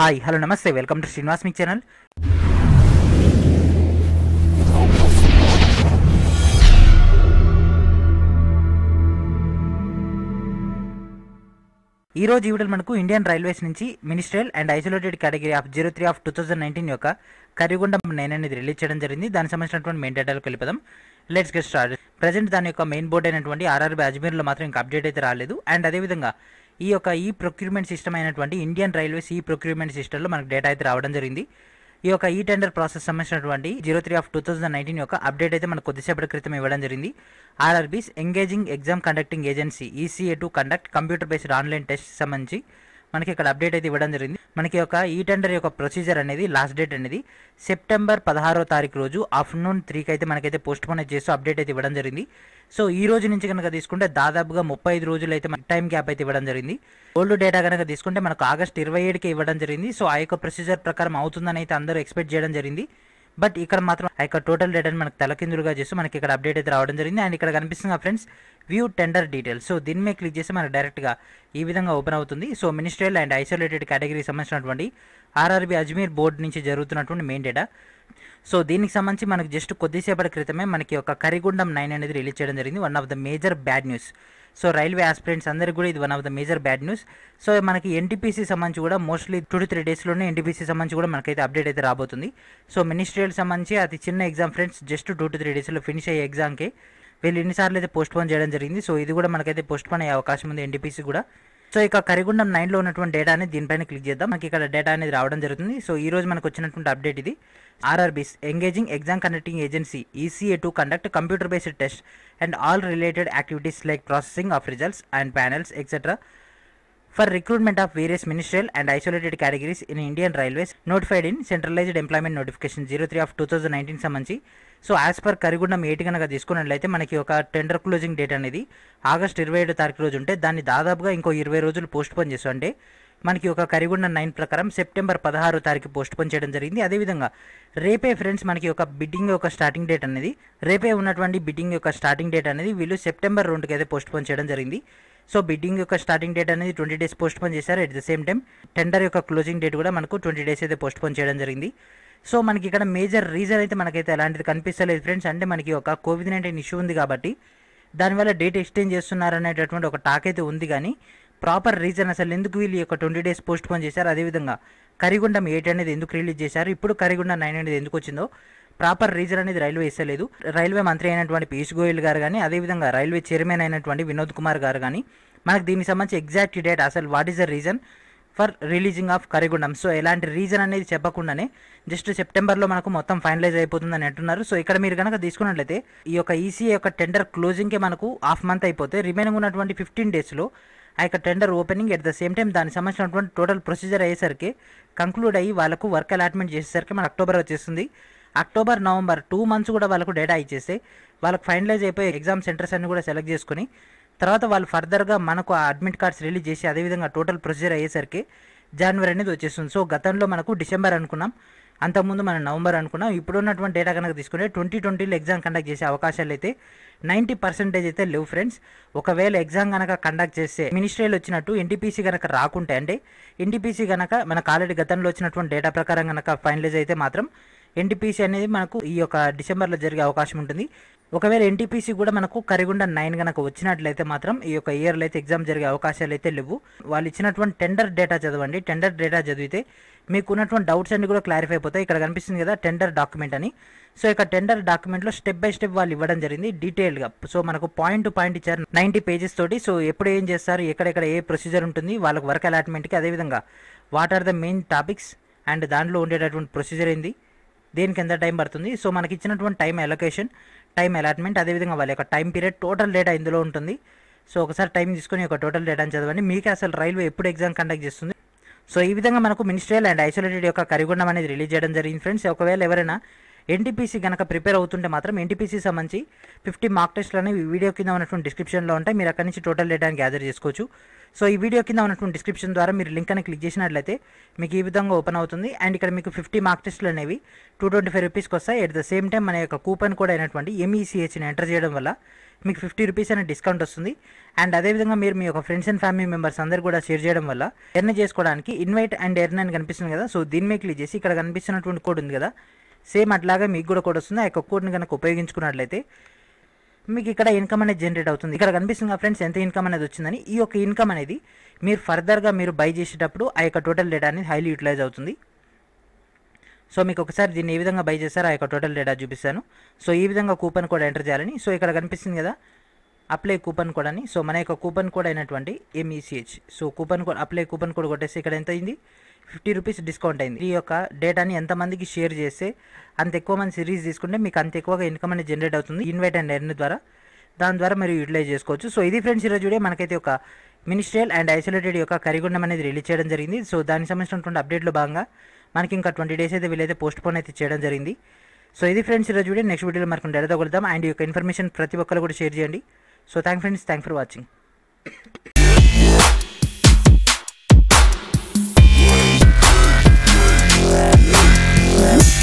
Hi hello నమస్తే. Welcome to Srinivas మీ channel. ఈ రోజు ఈ వీడియోలో మనకు ఇండియన్ రైల్వేస్ నుంచి ministerial and isolated category of zero three of two thousand nineteen యొక్క కరిగుండం నైన్ అనేది రిలీజ్ చేయడం జరిగింది. దానికి సంబంధించినటువంటి మెయిన్ డేటాలకు వెళ్ళిపోదాం. లెట్స్ గెట్ స్టార్ట్ ప్రజెంట్ దాని యొక్క మెయిన్ బోర్డ్ అయినటువంటి ఆర్ఆర్బీ అజ్మీర్లో మాత్రం ఇంకా అప్డేట్ అయితే రాలేదు. అండ్ అదేవిధంగా ఈ యొక్క ఈ ప్రొక్యూర్మెంట్ సిస్టమ్ అయినటువంటి ఇండియన్ రైల్వేస్ ఈ ప్రొక్యూర్మెంట్ సిస్టంలో మనకు డేటా అయితే రావడం జరిగింది. ఈ యొక్క ఈ టెండర్ ప్రాసెస్ సంబంధించినటువంటి zero three of two thousand nineteen యొక్క అప్డేట్ అయితే మనకు కొద్దిసేపటి క్రితం ఇవ్వడం జరిగింది. R R Bs engaging exam conducting agency E C A to conduct computer based online test సంబంధించి మనకి ఇక్కడ అప్డేట్ అయితే ఇవ్వడం జరిగింది. మనకి యొక్క e ఈ టెండర్ యొక్క ప్రొసీజర్ అనేది లాస్ట్ డేట్ అనేది సెప్టెంబర్ పదహారో తారీఖు రోజు ఆఫ్టర్నూన్ త్రీకి అయితే మనకైతే పోస్ట్ పోన్ చేస్తూ అప్డేట్ అయితే ఇవ్వడం జరిగింది. సో ఈ రోజు నుంచి కనుక తీసుకుంటే దాదాపుగా ముప్పై ఐదు రోజులు అయితే టైం గ్యాప్ అయితే ఇవ్వడం జరిగింది. ఓల్డ్ డేటా కనుక తీసుకుంటే మనకు ఆగస్ట్ ఇరవై ఏడుకి ఇవ్వడం జరిగింది. సో ఆ యొక్క ప్రొసీజర్ ప్రకారం అవుతుందని అయితే అందరూ ఎక్స్పెక్ట్ చేయడం జరిగింది. బట్ ఇక్కడ మాత్రం ఆ యొక్క టోటల్ డేటాని మనకు తలకిందులుగా చేస్తూ మనకి ఇక్కడ అప్డేట్ అయితే రావడం జరిగింది. అండ్ ఇక్కడ కనిపిస్తుంది friends view tender details so దీని మీద క్లిక్ చేస్తే మనకు డైరెక్ట్గా ఈ విధంగా ఓపెన్ అవుతుంది. సో మినిస్ట్రియల్ అండ్ ఐసోలేటెడ్ కేటగిరీకి సంబంధించినటువంటి ఆర్ఆర్బీ అజ్మీర్ బోర్డు నుంచి జరుగుతున్నటువంటి మెయిన్ డేటా సో దీనికి సంబంధించి మనకు జస్ట్ కొద్దిసేపటి క్రితమే మనకి ఒక కరిగుండం నైన్ అనేది రిలీజ్ చేయడం జరిగింది. One of the major bad news so railway aspirants అందరికీ కూడా ఇది one of the major bad news so మనకి ఎన్టీపీసీ సంబంధించి కూడా మోస్ట్లీ టూ టు త్రీ డేస్లోనే ఎన్టీపీసీ సంబంధించి కూడా మనకైతే అప్డేట్ అయితే రాబోతుంది. సో మినిస్ట్రియల్ సంబంధించి అతి చిన్న exam friends just two to three డేస్లో ఫినిష్ అయ్యే ఎగ్జామ్కి వీళ్ళు ఎన్నిసార్లు అయితే పోస్ట్ పోన్ చేయడం జరిగింది. సో ఇది కూడా మనకైతే పోస్ట్ పోన్ అయ్యే అవకాశం ఉంది ఎన్టీపీసీ కూడా. సో ఇక కరిగుండం నైన్లో ఉన్నటువంటి డేటా అనేది దీనిపైన క్లిక్ చేద్దాం. మనకి ఇక్కడ డేటా అనేది రావడం జరుగుతుంది. సో ఈ రోజు మనకు వచ్చినటువంటి అప్డేట్ ఇది. R R Bs engaging exam conducting agency E C A to conduct computer based test and all related activities like processing of results and panels etc. For recruitment of various ministerial and isolated categories in Indian railways notified in centralised employment notification zero three of two nineteen సంబంధించి so as per corrigendum eight కనుక తీసుకున్నట్లయితే మనకి ఒక tender closing date అనేది August ఇరవై ఏడు తారీఖు రోజు ఉంటే దాన్ని దాదాపుగా ఇంకో ఇరవై రోజులు పోస్ట్ పోన్ చేస్తాం అంటే మనకి ఒక కరిగుండ నైన్ ప్రకారం సెప్టెంబర్ పదహారు తారీఖు పోస్ట్ పోన్ చేయడం జరిగింది. అదేవిధంగా రేపే ఫ్రెండ్స్ మనకి ఒక బిడ్డింగ్ యొక్క స్టార్టింగ్ డేట్ అనేది రేపే ఉన్నటువంటి బిడ్డింగ్ యొక్క స్టార్టింగ్ డేట్ అనేది వీళ్ళు సెప్టెంబర్ రెండుకి అయితే పోస్ట్ పోన్ చేయడం జరిగింది. సో బిడ్డింగ్ యొక్క స్టార్టింగ్ డేట్ అనేది ట్వంటీ డేస్ పోస్ట్ పోన్ చేశారు. At the same time tender యొక్క క్లోజింగ్ డేట్ కూడా మనకు ట్వంటీ డేస్ అయితే పోస్ట్ పోన్ చేయడం జరిగింది. సో మనకి ఇక్కడ మేజర్ రీజన్ అయితే మనకైతే ఎలాంటిది కనిపిస్తలేదు ఫ్రెండ్స్. అంటే మనకి ఒక కోవిడ్ నైన్టీన్ ఇష్యూ ఉంది కాబట్టి దానివల్ల డేట్ ఎక్స్టెండ్ చేస్తున్నారు అనేటటువంటి ఒక టాక్ అయితే ఉంది కానీ ప్రాపర్ రీజన్ అసలు ఎందుకు వీళ్ళు యొక్క ట్వంటీ డేస్ పోస్ట్ పోన్ చేశారు? అదేవిధంగా కరిగుండం ఎయిట్ అనేది ఎందుకు రిలీజ్ చేశారు? ఇప్పుడు కరిగుండం నైన్ అనేది ఎందుకు వచ్చిందో ప్రాపర్ రీజన్ అనేది రైల్వే ఇస్తలేదు. రైల్వే మంత్రి అయినటువంటి పీయూష్ గోయల్ గారు కానీ అదేవిధంగా రైల్వే చైర్మన్ అయినటువంటి వినోద్ కుమార్ గారు కానీ మనకు దీనికి సంబంధించి ఎగ్జాక్ట్ డేట్ అసలు what is the reason for releasing of corrigendum? So ఎలాంటి రీజన్ అనేది చెప్పకుండానే జస్ట్ సెప్టెంబర్లో మనకు మొత్తం ఫైనలైజ్ అయిపోతుందని అంటున్నారు. సో ఇక్కడ మీరు కనుక తీసుకున్నట్లయితే ఈ యొక్క ఈసీఏ యొక్క టెండర్ క్లోజింగ్కే మనకు హాఫ్ మంత్ అయిపోతే రిమైనింగ్ ఉన్నటువంటి ఫిఫ్టీన్ డేస్లో ఆ యొక్క tender opening at the same time దానికి సంబంధించినటువంటి టోటల్ ప్రొసీజర్ అయ్యేసరికి కంక్లూడ్ అయ్యి వాళ్ళకు వర్క్ అలాట్మెంట్ చేసేసరికి మన అక్టోబర్ వచ్చేస్తుంది. అక్టోబర్ నవంబర్ టూ మంత్స్ కూడా వాళ్ళకు డేటా ఇచ్చేస్తే వాళ్ళకి ఫైనలైజ్ అయిపోయి ఎగ్జామ్ సెంటర్స్ అన్ని కూడా సెలెక్ట్ చేసుకుని తర్వాత వాళ్ళు ఫర్దర్గా మనకు ఆ అడ్మిట్ కార్డ్స్ రిలీజ్ చేసి అదేవిధంగా టోటల్ ప్రొసీజర్ అయ్యేసరికి జనవరి అనేది వచ్చేస్తుంది. సో గతంలో మనకు డిసెంబర్ అనుకున్నాం. అంతకుముందు మనం నవంబర్ అనుకున్నాం ఇప్పుడు ఉన్నటువంటి డేటా కనుక తీసుకుంటే ట్వంటీ ట్వంటీలో ఎగ్జామ్ కండక్ట్ చేసే అవకాశాలు అయితే నైంటీ పర్సెంటేజ్ అయితే లేవు ఫ్రెండ్స్ ఒకవేళ ఎగ్జామ్ కనుక కండక్ట్ చేస్తే మినిస్ట్రీలో వచ్చినట్టు ఎన్టీపీసీ కనుక రాకుంటే అంటే ఎన్టీపీసీ కనుక మనకు ఆల్రెడీ గతంలో వచ్చినటువంటి డేటా ప్రకారం కనుక ఫైనలైజ్ అయితే మాత్రం ఎన్టీపీసీ అనేది మనకు ఈ యొక్క డిసెంబర్లో జరిగే అవకాశం ఉంటుంది. ఒకవేళ ఎన్టీపీసీ కూడా మనకు కరిగుండ నైన్ కనుక వచ్చినట్లయితే మాత్రం ఈ యొక్క ఇయర్లో అయితే ఎగ్జామ్ జరిగే అవకాశాలు అయితే లేవు. వాళ్ళు ఇచ్చినటువంటి టెండర్ డేటా చదవండి. టెండర్ డేటా చదివితే మీకు ఉన్నటువంటి డౌట్స్ అన్ని కూడా క్లారిఫై అయిపోతాయి. ఇక్కడ కనిపిస్తుంది కదా టెండర్ డాక్యుమెంట్ అని. సో ఇక టెండర్ డాక్యుమెంట్లో స్టెప్ బై స్టెప్ వాళ్ళు ఇవ్వడం జరిగింది డీటెయిల్గా సో మనకు పాయింట్ టు పాయింట్ ఇచ్చారు నైంటీ పేజెస్ తోటి. సో ఎప్పుడు ఏం చేస్తారు ఎక్కడెక్కడ ఏ ప్రొసీజర్ ఉంటుంది వాళ్ళకి వర్క్ అలాట్మెంట్కి అదేవిధంగా what are the main topics and దాంట్లో ఉండేటటువంటి ప్రొసీజర్ ఏంది దేనికి ఎంత టైం పడుతుంది. సో మనకి ఇచ్చినటువంటి టైం అలొకేషన్ టైం అలాట్మెంట్ అదేవిధంగా వాళ్ళ యొక్క టైం పీరియడ్ టోటల్ డేటా ఇందులో ఉంటుంది. సో ఒకసారి టైం తీసుకొని ఒక టోటల్ డేటాని చదవండి. మీకు అసలు రైల్వే ఎప్పుడు ఎగ్జామ్ కండక్ట్ చేస్తుంది. సో ఈ విధంగా మనకు మినిస్ట్రియల్ అండ్ ఐసోలేటెడ్ యొక్క కరిగుండం అనేది రిలీజ్ చేయడం జరిగింది. ఫ్రెండ్స్ ఒకవేళ ఎవరైనా ఎన్టీపీసీ కనుక ప్రిపేర్ అవుతుంటే మాత్రం ఎన్టీపీసీ సంబంధించి ఫిఫ్టీ మార్క్ టెస్ట్లు అనేవి వీడియో కింద ఉన్నటువంటి డిస్క్రిప్షన్లో ఉంటాయి. మీరు అక్కడి నుంచి టోటల్ డేటాను గ్యాదర్ చేసుకోవచ్చు. సో ఈ వీడియో కింద ఉన్నటువంటి డిస్క్రిప్షన్ ద్వారా మీరు లింక్ అని క్లిక్ చేసినట్లయితే మీకు ఈ విధంగా ఓపెన్ అవుతుంది. అండ్ ఇక్కడ మీకు ఫిఫ్టీ మార్క్ టెస్ట్లు అనేవి టూ ట్వంటీ ఫైవ్ రూపీస్కి వస్తాయి. ఎట్ ద సేమ్ టైం మన యొక్క కూపన్ కూడా అయినటువంటి ఎంఈసీహెచ్ని ఎంటర్ చేయడం వల్ల మీకు ఫిఫ్టీ రూపీస్ అనే డిస్కౌంట్ వస్తుంది. అండ్ అదేవిధంగా మీరు మీ యొక్క ఫ్రెండ్స్ అండ్ ఫ్యామిలీ మెంబర్స్ అందరు కూడా షేర్ చేయడం వల్ల ఎర్న్ చేసుకోవడానికి ఇన్వైట్ అండ్ ఎర్న్ అని కనిపిస్తుంది కదా. సో దీని మీద క్లిక్ చేసి ఇక్కడ కనిపిస్తున్నటువంటి కోడ్ ఉంది కదా. సేమ్ అట్లాగే మీకు కూడా కోడ్ వస్తుంది. ఆ యొక్క కోడ్ని కనుక ఉపయోగించుకున్నట్లయితే మీకు ఇక్కడ ఇన్కమ్ అనేది జనరేట్ అవుతుంది. ఇక్కడ కనిపిస్తుంది ఫ్రెండ్స్ ఎంత ఇన్కమ్ అనేది వచ్చిందని. ఈ యొక్క ఇన్కమ్ అనేది మీరు ఫర్దర్గా మీరు బై చేసేటప్పుడు ఆ యొక్క టోటల్ డేటా అనేది హైలీ యూటిలైజ్ అవుతుంది. సో మీకు ఒకసారి దీన్ని ఏ విధంగా బై చేస్తారో ఆ యొక్క టోటల్ డేటా చూపిస్తాను. సో ఈ విధంగా కూపన్ కోడ్ ఎంటర్ చేయాలని. సో ఇక్కడ కనిపిస్తుంది కదా అప్లై కూపన్ కోడ్ అని. సో మన యొక్క కూపన్ కోడ్ అయినటువంటి M E C H so coupon code apply coupon code కొట్టేసి ఇక్కడ ఎంత అయింది? ఫిఫ్టీ రూపీస్ డిస్కౌంట్ అయింది. ఈ యొక్క డేటాని ఎంతమందికి షేర్ చేస్తే అంత ఎక్కువ మంది సిరీస్ తీసుకుంటే మీకు అంత ఎక్కువగా ఇన్కమ్ అనేది జనరేట్ అవుతుంది. ఇన్వైట్ అండ్ ఎర్న్ ద్వారా. దాని ద్వారా మీరు యూటిలైజ్ చేసుకోవచ్చు. సో ఇది ఫ్రెండ్స్ ఈరోజు వీడియో. మనకైతే ఒక మినిస్ట్రియల్ అండ్ ఐసోలేటెడ్ యొక్క కరిగుండం అనేది రిలీజ్ చేయడం జరిగింది. సో దానికి సంబంధించినటువంటి అప్డేట్లో భాగంగా మనకి ఇంకా ట్వంటీ డేస్ అయితే వీళ్ళైతే పోస్ట్ పోన్ అయితే చేయడం జరిగింది. సో ఇది ఫ్రెండ్స్ ఈరోజు వీడియో. నెక్స్ట్ వీడియోలో మనకు డైరెక్ట్గా కొడదాం అండ్ ఈ యొక్క ఇన్ఫర్మేషన్ ప్రతి ఒక్కరు కూడా షేర్ చేయండి. So thank friends thank for watching Yeah.